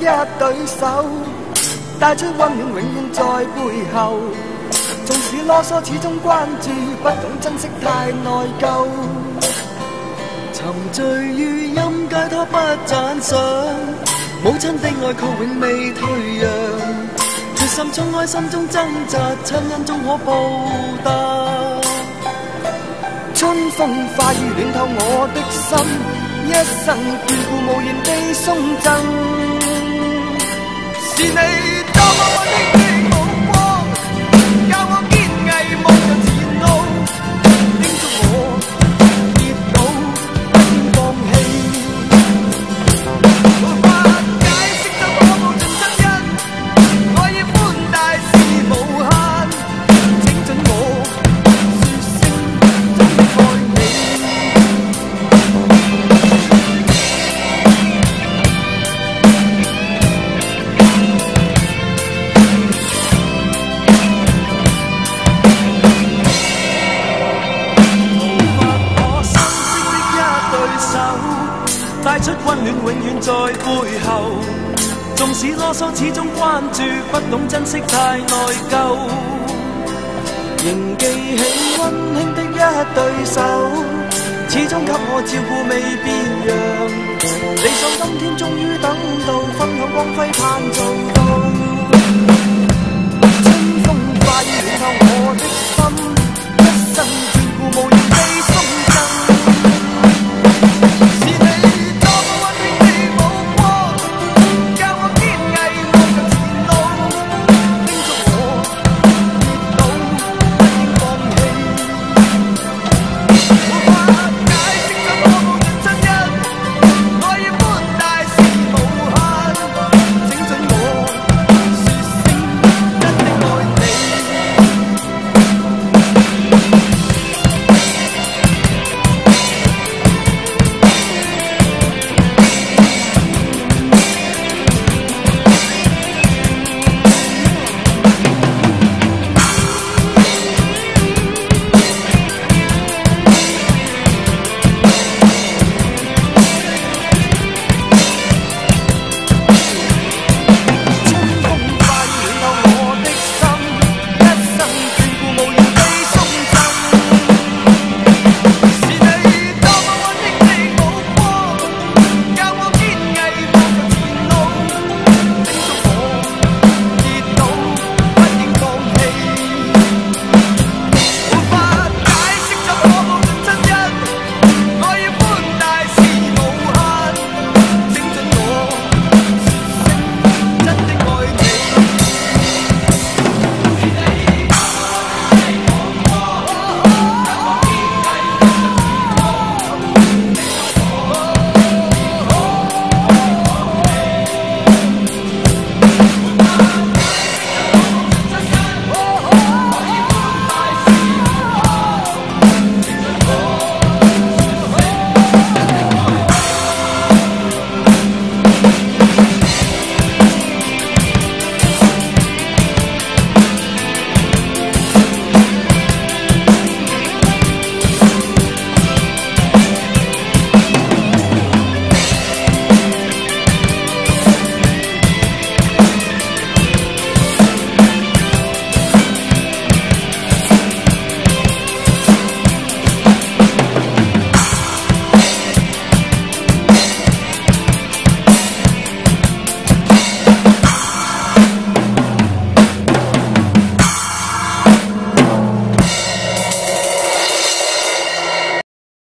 一对手，带出温暖永远在背后。纵使啰嗦，始终关注，不懂珍惜太内疚。沉醉于音阶，他不赞赏。母亲的爱却永未退让，决心冲开心中挣扎，亲恩终可报答。春风化雨暖透我的心，一生眷顾无言地送赠。是你多么的手，带出温暖永远在背后。纵使啰嗦，始终关注，不懂珍惜太内疚。仍记起温馨的一对手，始终给我照顾未变样。理想今天终于等到，分享光辉盼做